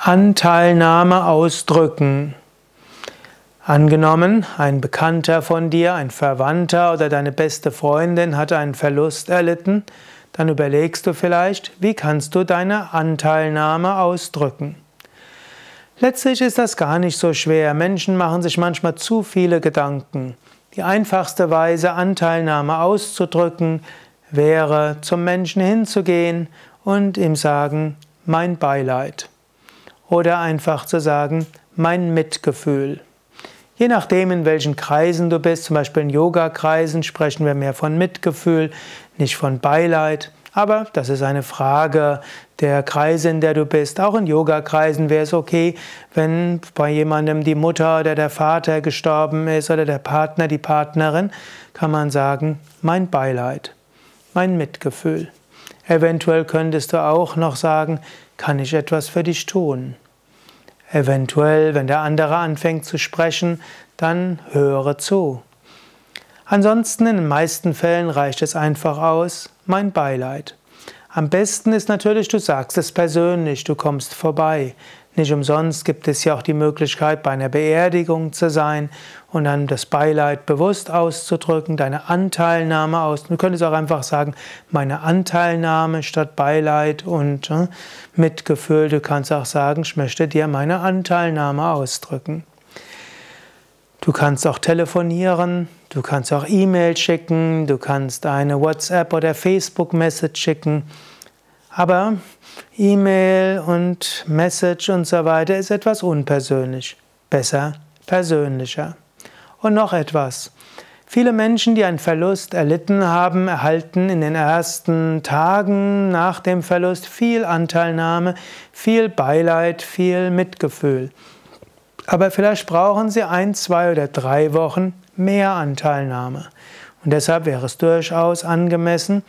Anteilnahme ausdrücken. Angenommen, ein Bekannter von dir, ein Verwandter oder deine beste Freundin hat einen Verlust erlitten, dann überlegst du vielleicht, wie kannst du deine Anteilnahme ausdrücken. Letztlich ist das gar nicht so schwer. Menschen machen sich manchmal zu viele Gedanken. Die einfachste Weise, Anteilnahme auszudrücken, wäre, zum Menschen hinzugehen und ihm sagen, mein Beileid. Oder einfach zu sagen, mein Mitgefühl. Je nachdem, in welchen Kreisen du bist, zum Beispiel in Yoga-Kreisen, sprechen wir mehr von Mitgefühl, nicht von Beileid. Aber das ist eine Frage der Kreise, in der du bist. Auch in Yoga-Kreisen wäre es okay, wenn bei jemandem die Mutter oder der Vater gestorben ist oder der Partner, die Partnerin, kann man sagen, mein Beileid, mein Mitgefühl. Eventuell könntest du auch noch sagen, kann ich etwas für dich tun? Eventuell, wenn der andere anfängt zu sprechen, dann höre zu. Ansonsten in den meisten Fällen reicht es einfach aus, mein Beileid. Am besten ist natürlich, du sagst es persönlich, du kommst vorbei. Nicht umsonst gibt es ja auch die Möglichkeit, bei einer Beerdigung zu sein und dann das Beileid bewusst auszudrücken, deine Anteilnahme aus. Du könntest auch einfach sagen, meine Anteilnahme statt Beileid und äh, Mitgefühl. Du kannst auch sagen, ich möchte dir meine Anteilnahme ausdrücken. Du kannst auch telefonieren, du kannst auch E-Mail schicken, du kannst eine WhatsApp oder Facebook-Message schicken. Aber E-Mail und Message und so weiter ist etwas unpersönlich. Besser persönlicher. Und noch etwas. Viele Menschen, die einen Verlust erlitten haben, erhalten in den ersten Tagen nach dem Verlust viel Anteilnahme, viel Beileid, viel Mitgefühl. Aber vielleicht brauchen sie ein, zwei oder drei Wochen mehr Anteilnahme. Und deshalb wäre es durchaus angemessen,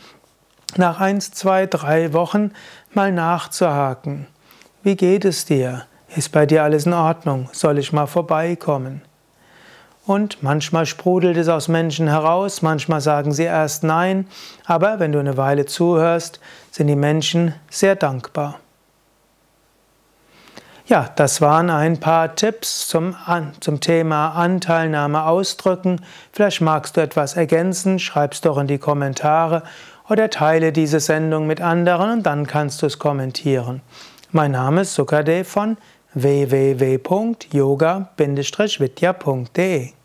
nach eins, zwei, drei Wochen mal nachzuhaken. Wie geht es dir? Ist bei dir alles in Ordnung? Soll ich mal vorbeikommen? Und manchmal sprudelt es aus Menschen heraus, manchmal sagen sie erst Nein, aber wenn du eine Weile zuhörst, sind die Menschen sehr dankbar. Ja, das waren ein paar Tipps zum, zum Thema Anteilnahme ausdrücken. Vielleicht magst du etwas ergänzen, schreib es doch in die Kommentare oder teile diese Sendung mit anderen und dann kannst du es kommentieren. Mein Name ist Sukadev von www.yoga-vidya.de